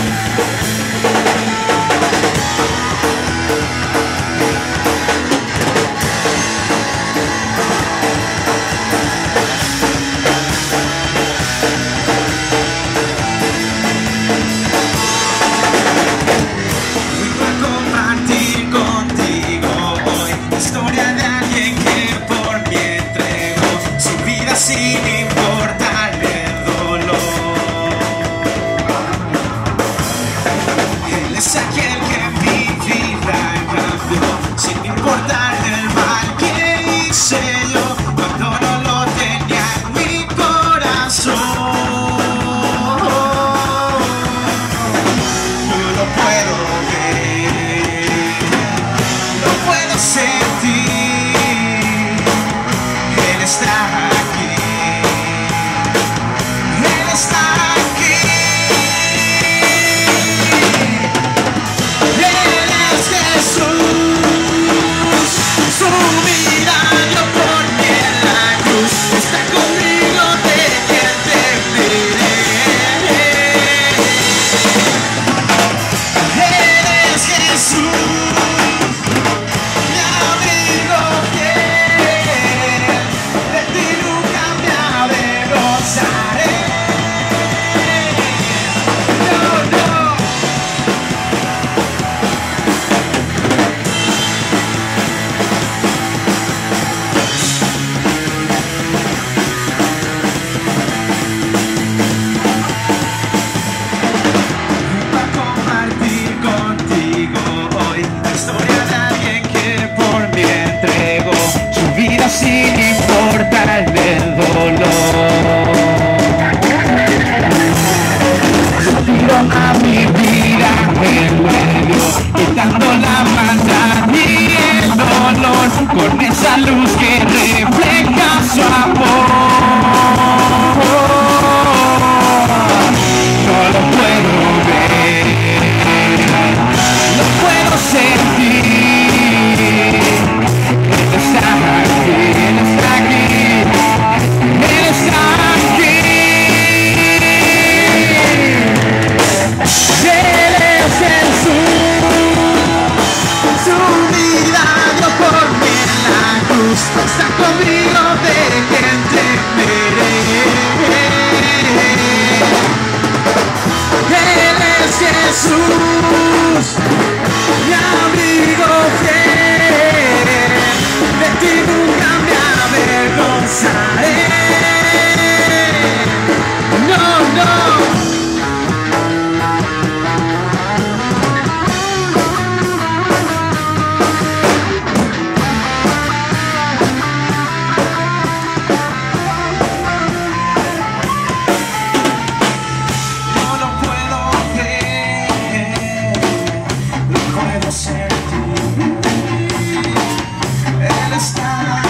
Música con esa luz que refleja su amor. circle And it's time.